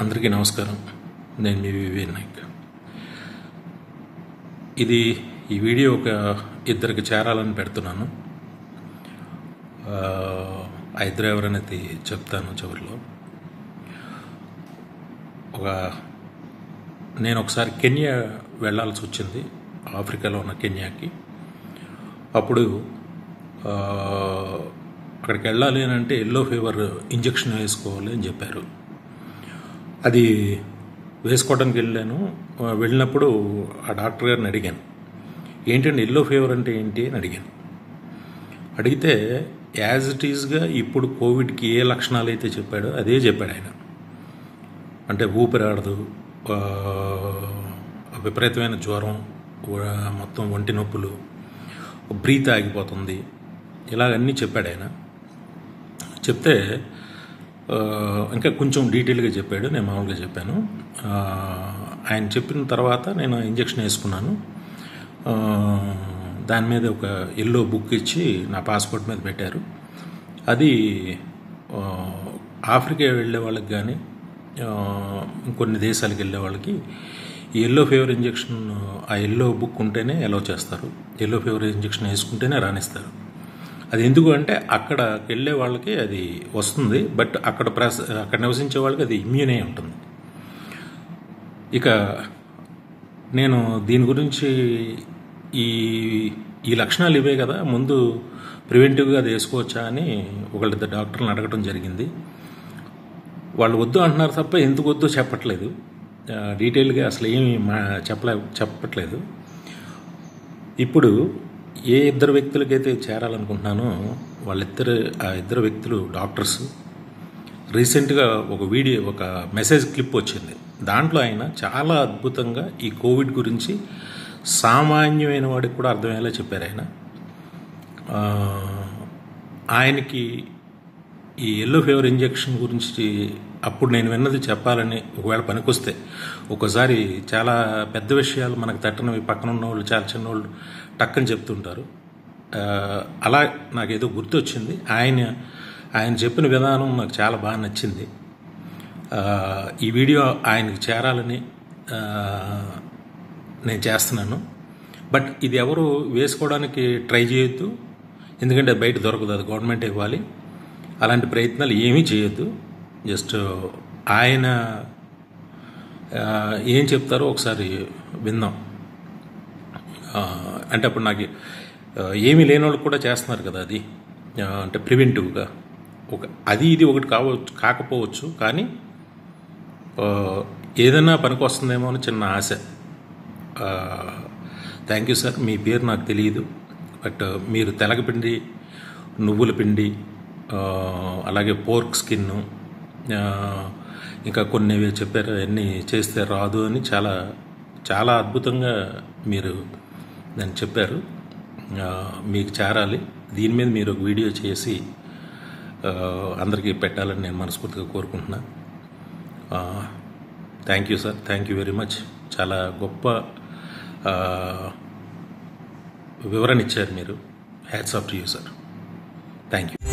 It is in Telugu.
అందరికీ నమస్కారం. నేను మీ వివేక్ నాయక్. ఇది ఈ వీడియో ఒక ఇద్దరికి చేరాలని పెడుతున్నాను. ఆ, ఇద్దరు ఎవరనేది చెప్తాను చివరిలో. ఒక నేను ఒకసారి కెన్యా వెళ్ళాల్సి వచ్చింది ఆఫ్రికాలో ఉన్న కెన్యాకి. అప్పుడు అక్కడికి వెళ్ళాలి అని అంటే ఎల్లో ఫీవర్ ఇంజెక్షన్ వేసుకోవాలి అని చెప్పారు. అది వేసుకోవడానికి వెళ్ళాను. వెళ్ళినప్పుడు ఆ డాక్టర్ గారిని అడిగాను. ఏంటంటే ఎల్లో ఫీవర్ అంటే ఏంటి? అని అడిగాను. అడిగితే యాజ్ ఇట్ ఈజ్గా ఇప్పుడు కోవిడ్కి ఏ లక్షణాలు అయితే చెప్పాడో అదే చెప్పాడు ఆయన. అంటే ఊపిరాడదు విపరీతమైన జ్వరం మొత్తం ఒంటి నొప్పులు బ్రీత్ ఆగిపోతుంది ఇలాగన్నీ చెప్పాడు ఆయన. చెప్తే ఇంకా కొంచెం డీటెయిల్గా చెప్పాడు నేను మామూలుగా చెప్పాను. ఆయన చెప్పిన తర్వాత నేను ఇంజెక్షన్ వేసుకున్నాను. దాని మీద ఒక ఎల్లో బుక్ ఇచ్చి నా పాస్పోర్ట్ మీద పెట్టారు. అది ఆఫ్రికా వెళ్ళే వాళ్ళకి కానీ కొన్ని దేశాలకు వెళ్ళే వాళ్ళకి ఈ ఎల్లో ఫీవర్ ఇంజెక్షన్ ఆ ఎల్లో బుక్ ఉంటేనే అలౌ చేస్తారు. ఎల్లో ఫీవర్ ఇంజెక్షన్ వేసుకుంటేనే రాణిస్తారు. అది ఎందుకు అంటే అక్కడ వెళ్ళే వాళ్ళకి అది వస్తుంది బట్ అక్కడ ప్రస అక్కడ నివసించే వాళ్ళకి అది ఇమ్యూనే ఉంటుంది. ఇక నేను దీని గురించి ఈ ఈ లక్షణాలు ఇవే కదా ముందు ప్రివెంటివ్గా అది వేసుకోవచ్చా అని ఒకళ్ళిద్దరు డాక్టర్ని అడగటం జరిగింది. వాళ్ళు వద్దు అంటున్నారు తప్ప ఎందుకు వద్దు చెప్పట్లేదు. డీటెయిల్గా అసలు ఏమి మా చెప్పలే చెప్పట్లేదు. ఇప్పుడు ఏ ఇద్దరు వ్యక్తులకైతే చేరాలనుకుంటున్నానో వాళ్ళిద్దరు ఆ ఇద్దరు వ్యక్తులు డాక్టర్స్. రీసెంట్గా ఒక వీడియో ఒక మెసేజ్ క్లిప్ వచ్చింది. దాంట్లో ఆయన చాలా అద్భుతంగా ఈ కోవిడ్ గురించి సామాన్యమైన వాడికి కూడా అర్థమయ్యేలా చెప్పారు ఆయన. ఆయనకి ఈ ఎల్లో ఫీవర్ ఇంజెక్షన్ గురించి అప్పుడు నేను విన్నది చెప్పాలని ఒకవేళ పనికొస్తే. ఒకసారి చాలా పెద్ద విషయాలు మనకు తట్టనవి పక్కన ఉన్న వాళ్ళు చాలా చిన్న వాళ్ళు టక్కని చెప్తుంటారు. అలా అలా నాకేదో గుర్తొచ్చింది. ఆయన ఆయన చెప్పిన విధానం నాకు చాలా బాగా నచ్చింది. ఈ వీడియో ఆయనకి చేరాలని నేను చేస్తున్నాను. బట్ ఇది ఎవరు వేసుకోవడానికి ట్రై చేయొద్దు. ఎందుకంటే బయట దొరకదు అది గవర్నమెంట్ ఇవ్వాలి. అలాంటి ప్రయత్నాలు ఏమీ చేయొద్దు. జస్ట్ ఆయన ఏం చెప్తారో ఒకసారి విందాం. అంటే అప్పుడు నాకు ఏమీ లేని వాళ్ళు కూడా చేస్తున్నారు కదా అది. అంటే ప్రివెంటివ్గా. ఒక అది ఇది ఒకటి కావచ్చు కాకపోవచ్చు కానీ ఏదైనా పనికి వస్తుందేమో అని చిన్న ఆశ. థ్యాంక్ యూ సార్ మీ పేరు నాకు తెలియదు బట్ మీరు తెలగపిండి నువ్వుల పిండి అలాగే పోర్క్ స్కిన్ ఇంకా కొన్ని చెప్పారు అవన్నీ చేస్తే రాదు అని చాలా చాలా అద్భుతంగా మీరు దాన్ని చెప్పారు. మీకు చేరాలి. దీని మీద మీరు ఒక వీడియో చేసి అందరికీ పెట్టాలని నేను మనస్ఫూర్తిగా కోరుకుంటున్నా. Thank you sir thank you very much చాలా గొప్ప వివరణ ఇచ్చారు మీరు. Hats off to you sir thank you